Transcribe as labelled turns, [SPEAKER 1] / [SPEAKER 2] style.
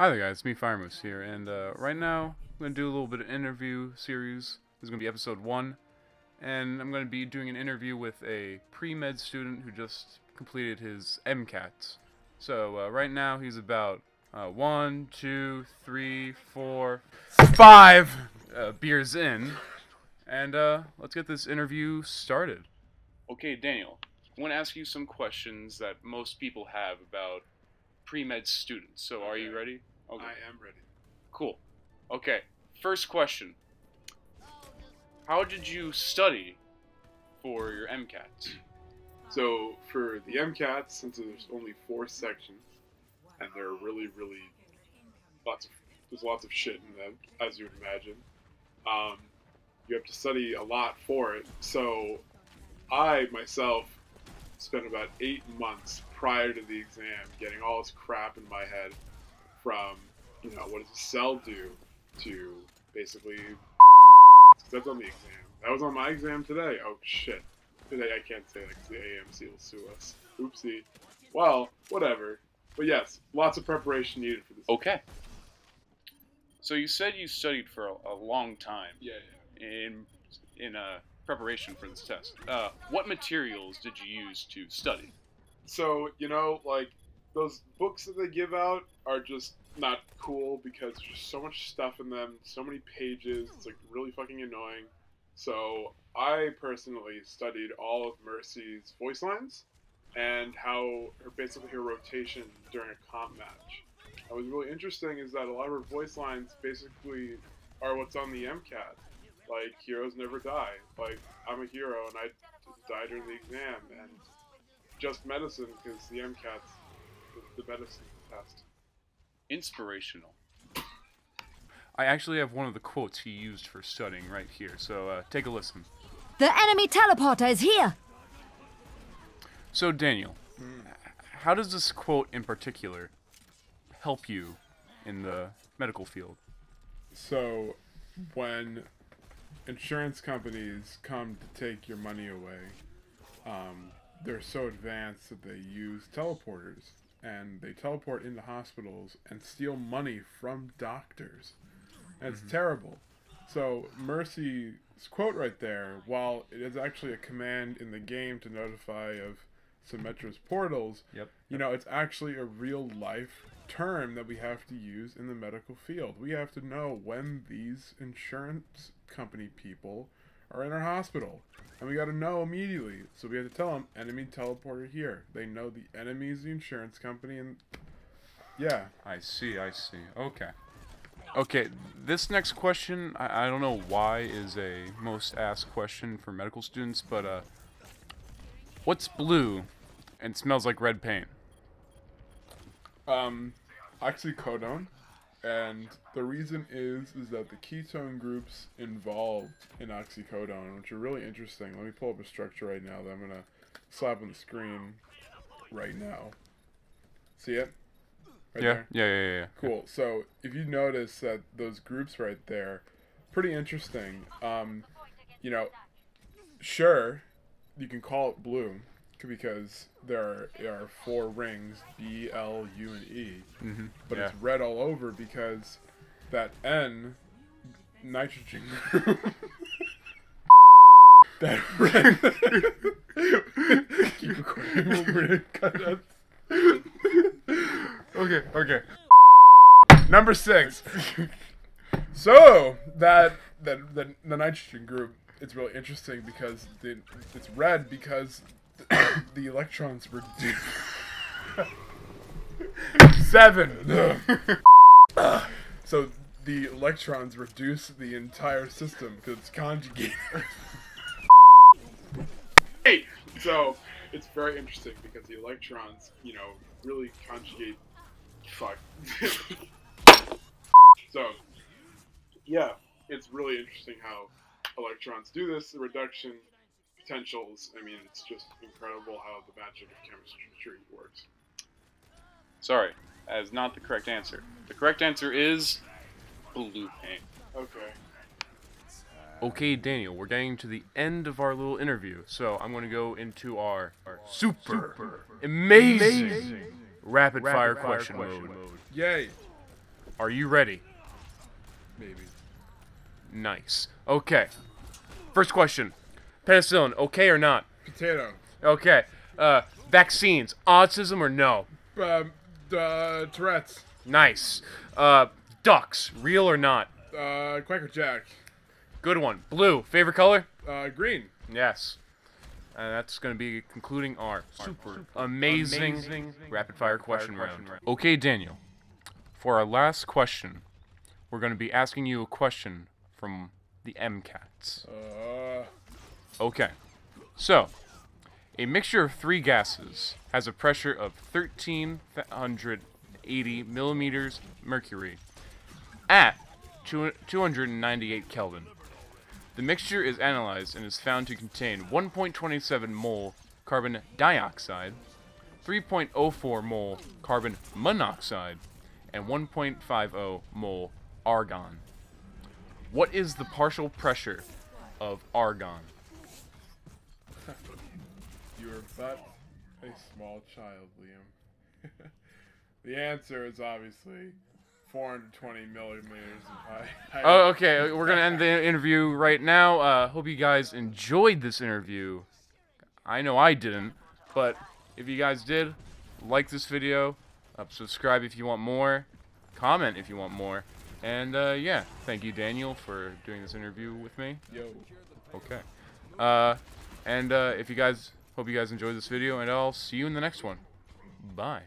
[SPEAKER 1] Hi there, guys. It's me, Firemoose here, and uh, right now I'm going to do a little bit of interview series. This is going to be episode one, and I'm going to be doing an interview with a pre-med student who just completed his MCAT. So uh, right now he's about uh, one, two, three, four, five uh, beers in, and uh, let's get this interview started. Okay, Daniel, I want to ask you some questions that most people have about pre-med students. So are you ready? Okay.
[SPEAKER 2] I am ready.
[SPEAKER 1] Cool. Okay. First question. How did you study for your MCATs?
[SPEAKER 2] So for the MCAT, since there's only four sections, and they're really, really lots of there's lots of shit in them, as you would imagine. Um, you have to study a lot for it. So I myself spent about eight months prior to the exam getting all this crap in my head from you know what does a cell do to basically that's on the exam. That was on my exam today. Oh shit. Today I can't say that because the AMC will sue us. Oopsie. Well, whatever. But yes, lots of preparation needed for this.
[SPEAKER 1] Okay. So you said you studied for a, a long time
[SPEAKER 2] Yeah,
[SPEAKER 1] in in uh, preparation for this test. Uh, what materials did you use to study?
[SPEAKER 2] So, you know, like, those books that they give out are just not cool because there's so much stuff in them, so many pages, it's like really fucking annoying. So, I personally studied all of Mercy's voice lines and how her basically her rotation during a comp match. What was really interesting is that a lot of her voice lines basically are what's on the MCAT. Like, heroes never die. Like, I'm a hero and I died during the exam, and just medicine because the MCAT's the, the medicine test.
[SPEAKER 1] Inspirational. I actually have one of the quotes he used for studying right here, so uh, take a listen.
[SPEAKER 3] The enemy teleporter is here!
[SPEAKER 1] So, Daniel, how does this quote in particular help you in the medical field?
[SPEAKER 4] So, when insurance companies come to take your money away, um, they're so advanced that they use teleporters and they teleport into hospitals and steal money from doctors. And it's terrible. So, Mercy's quote right there, while it is actually a command in the game to notify of Symmetra's portals,
[SPEAKER 1] Yep.
[SPEAKER 4] you know, it's actually a real life term that we have to use in the medical field. We have to know when these insurance company people are in our hospital. And we got to know immediately. So we have to tell them, enemy teleporter here. They know the enemy is the insurance company, and yeah.
[SPEAKER 1] I see, I see. Okay. Okay, this next question, I, I don't know why, is a most asked question for medical students, but uh, what's blue and smells like red paint?
[SPEAKER 4] Um, oxycodone. And the reason is is that the ketone groups involved in oxycodone, which are really interesting. Let me pull up a structure right now that I'm gonna slap on the screen right now. See it? Right
[SPEAKER 1] yeah,
[SPEAKER 4] there?
[SPEAKER 1] yeah, yeah, yeah, yeah.
[SPEAKER 4] Cool. So if you notice that those groups right there, pretty interesting. Um, you know, sure, you can call it blue because there are, there are four rings B, L, U, and E,
[SPEAKER 1] Mm-hmm.
[SPEAKER 4] but
[SPEAKER 1] yeah.
[SPEAKER 4] it's red all over because that N nitrogen group. that red. Keep recording. Gonna cut okay, okay. Number six. so that that the, the nitrogen group it's really interesting because the, it's red because the, electrons were seven. so the electrons reduce the entire system because it's conjugated.
[SPEAKER 2] Hey, so it's very interesting because the electrons, you know, really conjugate. Fuck. so, yeah, it's really interesting how electrons do this. Reduction potentials. I mean, it's just incredible how the magic of chemistry works.
[SPEAKER 1] Sorry, that is not the correct answer. The correct answer is blue paint.
[SPEAKER 2] Okay.
[SPEAKER 1] Okay, Daniel, we're getting to the end of our little interview, so I'm going to go into our, our super, amazing, rapid, fire, question, mode.
[SPEAKER 4] Yay!
[SPEAKER 1] Are you ready?
[SPEAKER 4] Maybe.
[SPEAKER 1] Nice. Okay. First question. Penicillin, okay or not?
[SPEAKER 4] Potato.
[SPEAKER 1] Okay. Uh, vaccines, autism or no?
[SPEAKER 4] Um, uh, Tourette's.
[SPEAKER 1] Nice. Uh, ducks, real or not?
[SPEAKER 4] Uh, Quacker Jack.
[SPEAKER 1] Good one. Blue, favorite color?
[SPEAKER 4] Uh, green.
[SPEAKER 1] Yes. And that's going to be concluding our super amazing, rapid fire question round. Okay, Daniel. For our last question, we're going to be asking you a question from the MCATs.
[SPEAKER 4] Uh,
[SPEAKER 1] Okay. So, a mixture of three gases has a pressure of 1380 millimeters mercury at 298 Kelvin. The mixture is analyzed and is found to contain 1.27 mole carbon dioxide, 3.04 mole carbon monoxide, and 1.50 mole argon. What is the partial pressure of argon?
[SPEAKER 4] you are but a small child, Liam. the answer is obviously 420 millimeters of high. high
[SPEAKER 1] Oh, okay. We're gonna end the interview right now. Uh, hope you guys enjoyed this interview. I know I didn't, but if you guys did, like this video, uh, subscribe if you want more, comment if you want more, and uh, yeah, thank you, Daniel, for doing this interview with me.
[SPEAKER 4] Yo.
[SPEAKER 1] Okay. Uh, and uh, if you guys hope you guys enjoyed this video, and I'll see you in the next one. Bye.